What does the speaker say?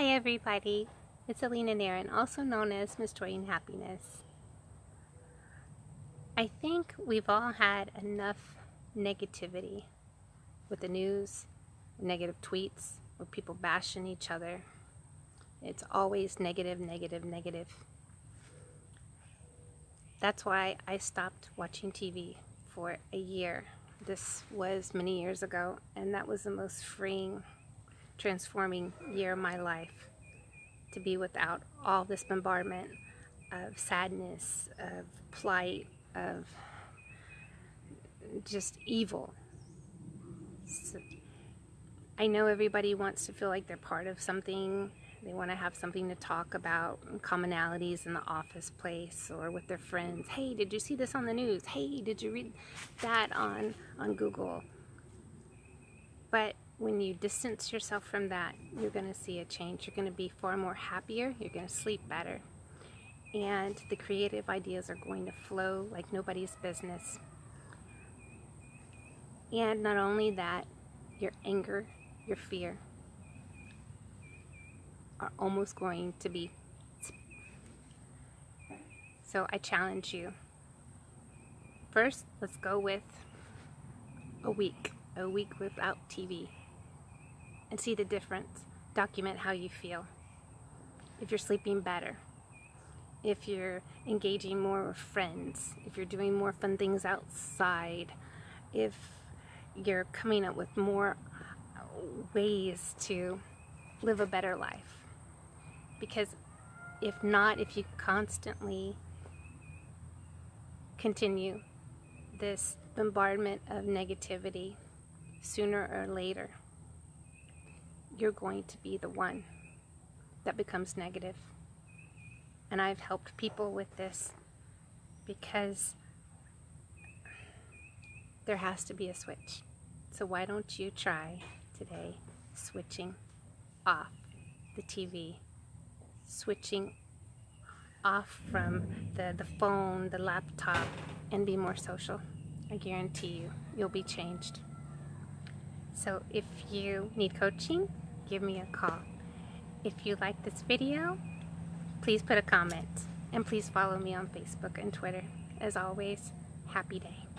Hi everybody, it's Alena Naron, also known as and Happiness. I think we've all had enough negativity with the news, negative tweets, with people bashing each other. It's always negative, negative, negative. That's why I stopped watching TV for a year. This was many years ago, and that was the most freeing transforming year of my life to be without all this bombardment of sadness, of plight, of just evil. So I know everybody wants to feel like they're part of something. They want to have something to talk about, commonalities in the office place or with their friends. Hey, did you see this on the news? Hey, did you read that on, on Google? But when you distance yourself from that, you're going to see a change. You're going to be far more happier. You're going to sleep better. And the creative ideas are going to flow like nobody's business. And not only that, your anger, your fear are almost going to be. So I challenge you. First, let's go with a week, a week without TV and see the difference. Document how you feel. If you're sleeping better, if you're engaging more with friends, if you're doing more fun things outside, if you're coming up with more ways to live a better life. Because if not, if you constantly continue this bombardment of negativity, sooner or later, you're going to be the one that becomes negative. And I've helped people with this because there has to be a switch. So why don't you try today switching off the TV, switching off from the, the phone, the laptop, and be more social. I guarantee you, you'll be changed. So if you need coaching, give me a call. If you like this video, please put a comment and please follow me on Facebook and Twitter. As always, happy day.